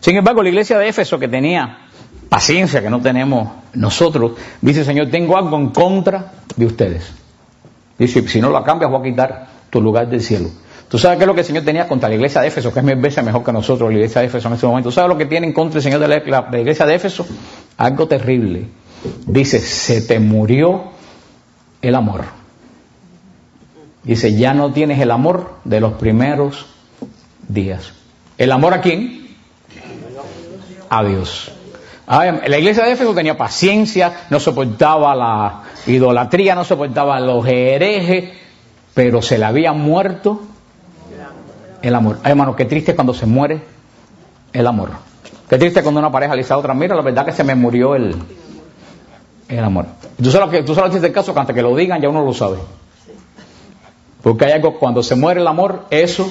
Sin embargo, la iglesia de Éfeso que tenía paciencia que no tenemos nosotros, dice Señor, tengo algo en contra de ustedes. Dice, si no lo cambias voy a quitar tu lugar del cielo. ¿Tú sabes qué es lo que el Señor tenía contra la iglesia de Éfeso, que es mil veces mejor que nosotros, la iglesia de Éfeso en este momento? ¿Tú sabes lo que tiene en contra el Señor de la, la iglesia de Éfeso? Algo terrible. Dice, se te murió el amor. Dice, ya no tienes el amor de los primeros días. ¿El amor a quién? A Dios. La iglesia de Éfeso tenía paciencia, no soportaba la idolatría, no soportaba los herejes, pero se le había muerto el amor. Ay, hermano, qué triste cuando se muere el amor. Qué triste cuando una pareja le dice a otra, mira, la verdad que se me murió el, el amor. Tú que tú sabes el caso que antes que lo digan ya uno lo sabe. Porque hay algo, cuando se muere el amor, eso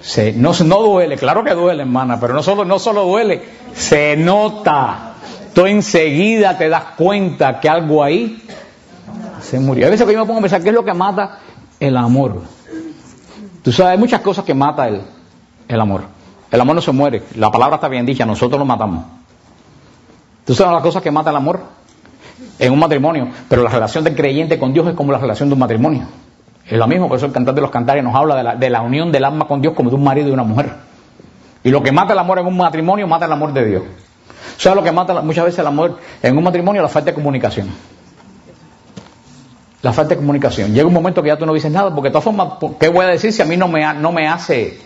se, no, no duele, claro que duele, hermana, pero no solo, no solo duele, se nota. Tú enseguida te das cuenta que algo ahí se murió. A veces que yo me pongo a pensar, ¿qué es lo que mata el amor? Tú sabes, hay muchas cosas que mata el, el amor. El amor no se muere, la palabra está bien dicha, nosotros lo matamos. ¿Tú sabes las cosas que mata el amor? En un matrimonio, pero la relación del creyente con Dios es como la relación de un matrimonio. Es lo mismo, por eso el cantante de los cantares nos habla de la, de la unión del alma con Dios como de un marido y una mujer. Y lo que mata el amor en un matrimonio, mata el amor de Dios. ¿Sabes lo que mata muchas veces el amor en un matrimonio? La falta de comunicación. La falta de comunicación. Llega un momento que ya tú no dices nada, porque de todas formas, ¿qué voy a decir si a mí no me, no me hace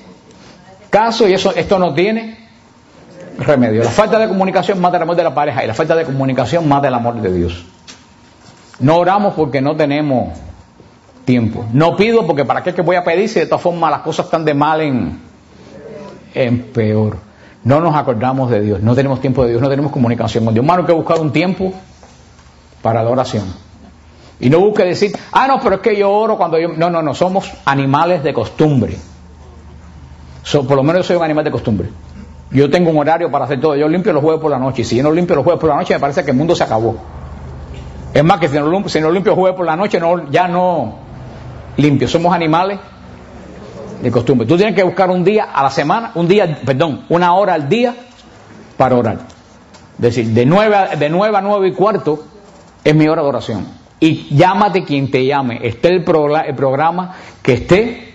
caso y eso, esto no tiene remedio? La falta de comunicación mata el amor de la pareja y la falta de comunicación mata el amor de Dios. No oramos porque no tenemos tiempo. No pido porque para qué que voy a pedir si de todas formas las cosas están de mal en, en peor. No nos acordamos de Dios, no tenemos tiempo de Dios, no tenemos comunicación con Dios. Hermano, hay que buscar un tiempo para la oración. Y no busque decir, ah, no, pero es que yo oro cuando yo... No, no, no, somos animales de costumbre. por lo menos yo soy un animal de costumbre. Yo tengo un horario para hacer todo. Yo limpio los jueves por la noche. Y si yo no limpio los jueves por la noche, me parece que el mundo se acabó. Es más que si no, si no limpio jueves por la noche, no, ya no, limpios. Somos animales de costumbre. Tú tienes que buscar un día a la semana, un día, perdón, una hora al día para orar. Es decir, de 9 a, de 9 a 9 y cuarto es mi hora de oración. Y llámate quien te llame. Esté el, el programa que esté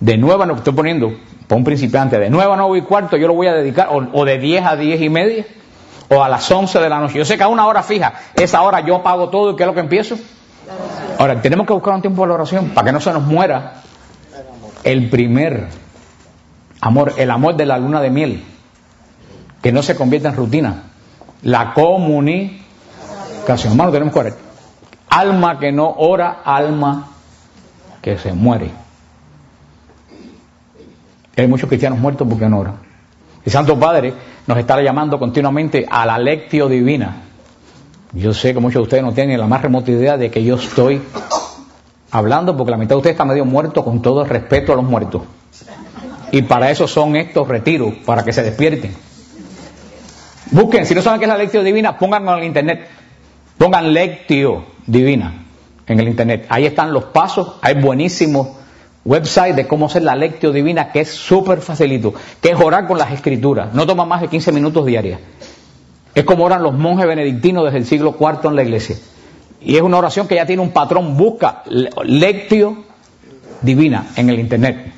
de 9 a 9, estoy poniendo para principiante, de 9 a 9 y cuarto yo lo voy a dedicar, o, o de 10 a 10 y media, o a las 11 de la noche. Yo sé que a una hora fija, esa hora yo pago todo y ¿qué es lo que empiezo? Ahora, tenemos que buscar un tiempo de oración para que no se nos muera el primer amor, el amor de la luna de miel, que no se convierta en rutina. La comunicación. Hermano, tenemos que orar. Alma que no ora, alma que se muere. Hay muchos cristianos muertos porque no oran. El Santo Padre nos está llamando continuamente a la lectio divina. Yo sé que muchos de ustedes no tienen la más remota idea de que yo estoy hablando, porque la mitad de ustedes está medio muerto con todo el respeto a los muertos. Y para eso son estos retiros, para que se despierten. Busquen, si no saben qué es la lectio divina, pónganlo en el internet. Pongan lectio divina en el internet. Ahí están los pasos, hay buenísimos websites de cómo hacer la lectio divina, que es súper facilito, que es orar con las escrituras. No toma más de 15 minutos diarios. Es como oran los monjes benedictinos desde el siglo IV en la iglesia. Y es una oración que ya tiene un patrón. Busca lectio divina en el internet.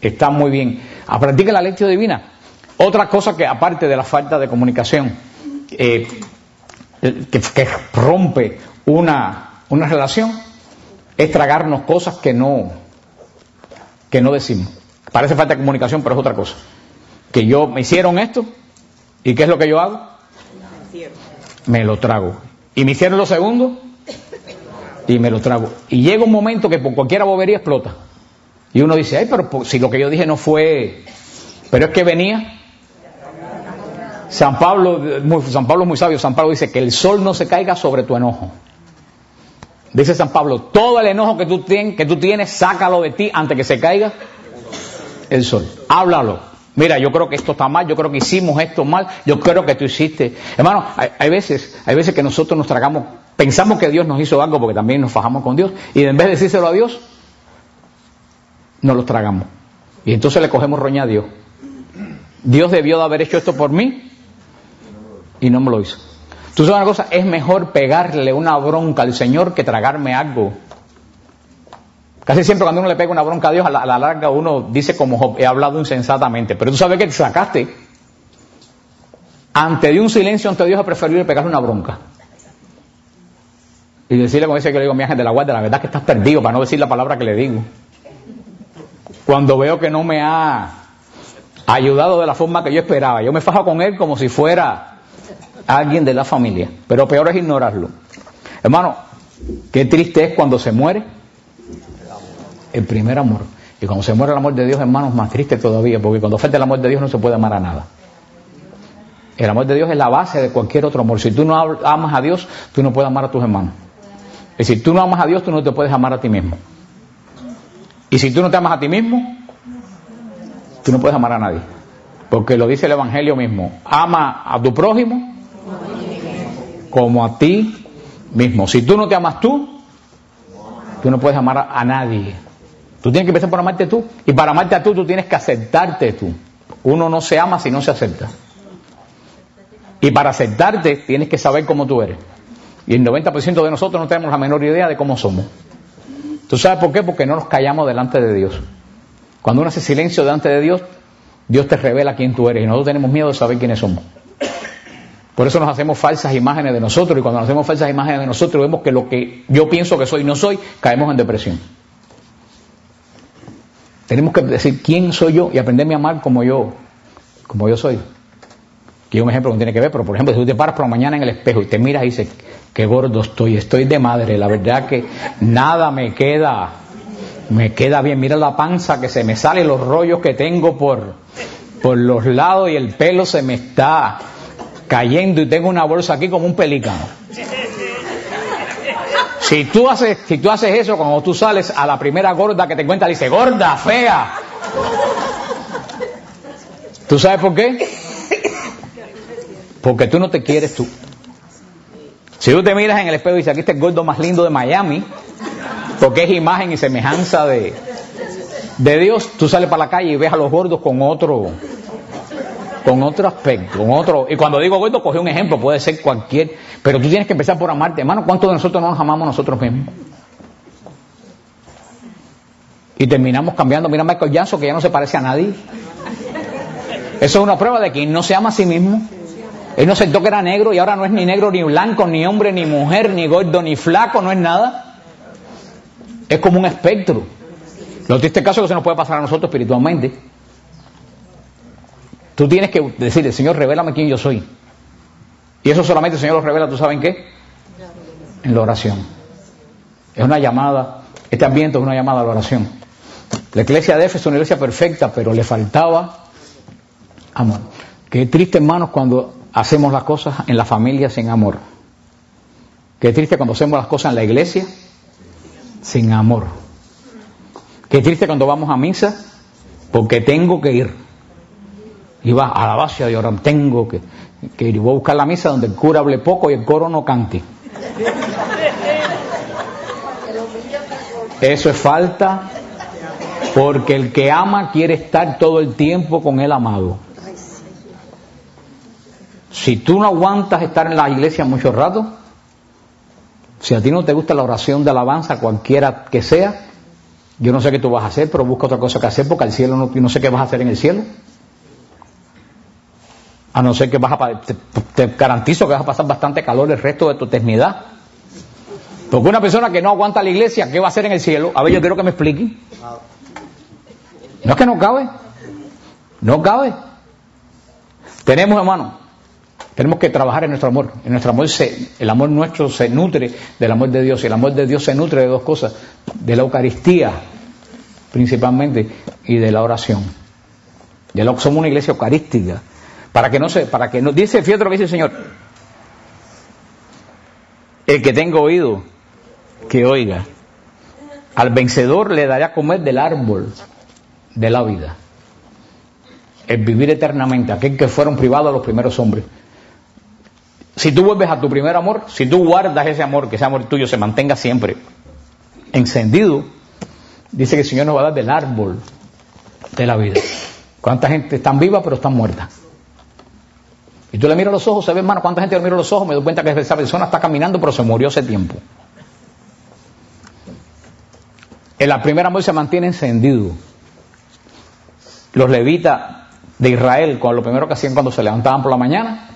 Está muy bien. A practicar la lectio divina. Otra cosa que aparte de la falta de comunicación, eh, que, rompe una, una relación, es tragarnos cosas que no, que no decimos. Parece falta de comunicación, pero es otra cosa. Que yo me hicieron esto, ¿y qué es lo que yo hago? Me lo trago. Y me hicieron lo segundo y me lo trago. Y llega un momento que por cualquier bobería explota. Y uno dice, ay, pero si lo que yo dije no fue... Pero es que venía... San Pablo, San Pablo es muy sabio, San Pablo dice que el sol no se caiga sobre tu enojo. Dice San Pablo, todo el enojo que tú, tienes, que tú tienes, sácalo de ti antes que se caiga el sol. Háblalo. Mira, yo creo que esto está mal, yo creo que hicimos esto mal, yo creo que tú hiciste. Hermano, hay, veces, hay veces que nosotros nos tragamos, pensamos que Dios nos hizo algo porque también nos fajamos con Dios, y en vez de decírselo a Dios, nos lo tragamos. Y entonces le cogemos roña a Dios. Dios debió de haber hecho esto por mí y no me lo hizo. Tú sabes una cosa, es mejor pegarle una bronca al Señor que tragarme algo. Casi siempre cuando uno le pega una bronca a Dios, a la, larga uno dice como he hablado insensatamente. Pero tú sabes que te sacaste. Ante de un silencio ante Dios, he preferido pegarle una bronca. Y decirle como dice que le digo mi ángel de la guardia, la verdad es que estás perdido para no decir la palabra que le digo. Cuando veo que no me ha ayudado de la forma que yo esperaba, yo me fajo con él como si fuera alguien de la familia. Pero peor es ignorarlo. Hermano, qué triste es cuando se muere el primer amor. Y cuando se muere el amor de Dios, hermano, es más triste todavía, porque cuando falta el amor de Dios no se puede amar a nada. El amor de Dios es la base de cualquier otro amor. Si tú no amas a Dios, tú no puedes amar a tus hermanos. Es decir, tú no amas a Dios, tú no te puedes amar a ti mismo. Y si tú no te amas a ti mismo, tú no puedes amar a nadie. Porque lo dice el Evangelio mismo. Ama a tu prójimo como a ti mismo. Si tú no te amas tú, tú no puedes amar a, nadie. Tú tienes que empezar por amarte tú. Y para amarte a tú, tú tienes que aceptarte tú. Uno no se ama si no se acepta. Y para aceptarte, tienes que saber cómo tú eres. Y el 90% de nosotros no tenemos la menor idea de cómo somos. ¿Tú sabes por qué? Porque no nos callamos delante de Dios. Cuando uno hace silencio delante de Dios, Dios te revela quién tú eres y nosotros tenemos miedo de saber quiénes somos. Por eso nos hacemos falsas imágenes de nosotros y cuando nos hacemos falsas imágenes de nosotros vemos que lo que yo pienso que soy no soy, caemos en depresión. Tenemos que decir quién soy yo y aprenderme a amar como yo, como yo soy. Que un ejemplo no tiene que ver, pero por ejemplo, si tú te paras por la mañana en el espejo y te miras y dices, qué gordo estoy, estoy de madre, la verdad que nada me queda, me queda bien, mira la panza que se me sale, los rollos que tengo por, por los lados y el pelo se me está cayendo y tengo una bolsa aquí como un pelícano. Si tú haces, si tú haces eso, cuando tú sales a la primera gorda que te encuentra, dice, gorda, fea. ¿Tú sabes por qué? Porque tú no te quieres tú. Si tú te miras en el espejo y dices, aquí está el gordo más lindo de Miami, porque es imagen y semejanza de, de Dios, tú sales para la calle y ves a los gordos con otro, con otro aspecto, con otro. Y cuando digo gordo, cogí un ejemplo, puede ser cualquier. Pero tú tienes que empezar por amarte. Hermano, ¿cuántos de nosotros no nos amamos nosotros mismos? Y terminamos cambiando. Mira Michael Jackson, que ya no se parece a nadie. Eso es una prueba de que no se ama a sí mismo. Él no sentó que era negro y ahora no es ni negro, ni blanco, ni hombre, ni mujer, ni gordo, ni flaco, no es nada. Es como un espectro. Lo triste caso que se nos puede pasar a nosotros espiritualmente. Tú tienes que decirle, Señor, revélame quién yo soy. Y eso solamente el Señor lo revela, ¿tú sabes en qué? En la oración. Es una llamada, este ambiente es una llamada a la oración. La iglesia de Éfeso es una iglesia perfecta, pero le faltaba amor. Qué triste, hermanos, cuando hacemos las cosas en la familia sin amor. Qué triste cuando hacemos las cosas en la iglesia sin amor. Qué triste cuando vamos a misa porque tengo que ir. Y va a la base de ahora tengo que, que ir. Voy a buscar la misa donde el cura hable poco y el coro no cante. Eso es falta porque el que ama quiere estar todo el tiempo con el amado. Si tú no aguantas estar en la iglesia mucho rato, si a ti no te gusta la oración de alabanza, cualquiera que sea, yo no sé qué tú vas a hacer, pero busca otra cosa que hacer porque al cielo no sé qué vas a hacer en el cielo. A no ser que vas a te, te garantizo que vas a pasar bastante calor el resto de tu eternidad. Porque una persona que no aguanta la iglesia, ¿qué va a hacer en el cielo? A ver, yo quiero que me expliquen. No es que no cabe. No cabe. Tenemos, hermano, tenemos que trabajar en nuestro amor. En nuestro amor se, el amor nuestro se nutre del amor de Dios. Y el amor de Dios se nutre de dos cosas: de la Eucaristía, principalmente, y de la oración. Ya somos una iglesia eucarística. Para que no se, para que no, dice, fíjate lo que dice el Señor. El que tenga oído, que oiga. Al vencedor le daré a comer del árbol de la vida. El vivir eternamente, aquel que fueron privados los primeros hombres. Si tú vuelves a tu primer amor, si tú guardas ese amor, que ese amor tuyo se mantenga siempre encendido, dice que el Señor nos va a dar del árbol de la vida. ¿Cuánta gente están viva pero están muertas? Y tú le miras los ojos, se ve, hermano, cuánta gente le mira los ojos, me doy cuenta que esa persona está caminando pero se murió hace tiempo. En la primera amor se mantiene encendido. Los levitas de Israel, lo primero que hacían cuando se levantaban por la mañana,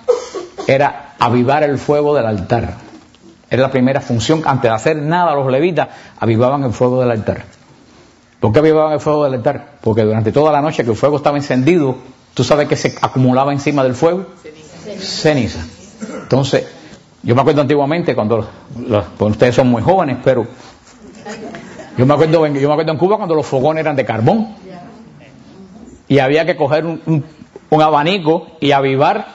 era avivar el fuego del altar. Era la primera función. Antes de hacer nada, los levitas avivaban el fuego del altar. ¿Por qué avivaban el fuego del altar? Porque durante toda la noche que el fuego estaba encendido, ¿tú sabes que se acumulaba encima del fuego? Ceniza. Entonces, yo me acuerdo antiguamente, cuando ustedes son muy jóvenes, pero yo me acuerdo, yo me acuerdo en Cuba cuando los fogones eran de carbón y había que coger un, abanico y avivar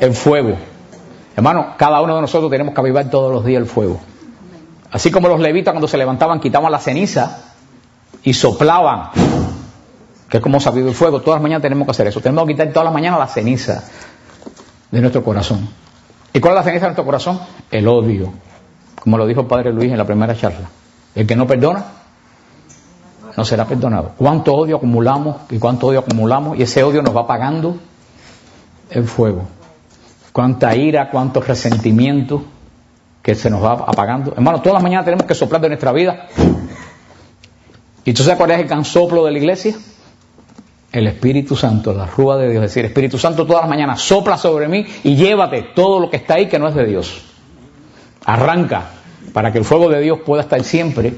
el fuego. Hermano, cada uno de nosotros tenemos que avivar todos los días el fuego. Así como los levitas cuando se levantaban quitaban la ceniza y soplaban, que es como se el fuego, todas las mañanas tenemos que hacer eso. Tenemos que quitar todas las mañanas la ceniza de nuestro corazón. ¿Y cuál es la ceniza de nuestro corazón? El odio, como lo dijo Padre Luis en la primera charla. El que no perdona, no será perdonado. ¿Cuánto odio acumulamos y cuánto odio acumulamos? Y ese odio nos va apagando el fuego. Cuánta ira, cuántos resentimientos que se nos va apagando. Hermano, todas las mañanas tenemos que soplar de nuestra vida. ¿Y tú sabes cuál es el gran soplo de la iglesia? El Espíritu Santo, la rúa de Dios. Es decir, Espíritu Santo todas las mañanas sopla sobre mí y llévate todo lo que está ahí que no es de Dios. Arranca para que el fuego de Dios pueda estar siempre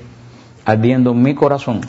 ardiendo en mi corazón.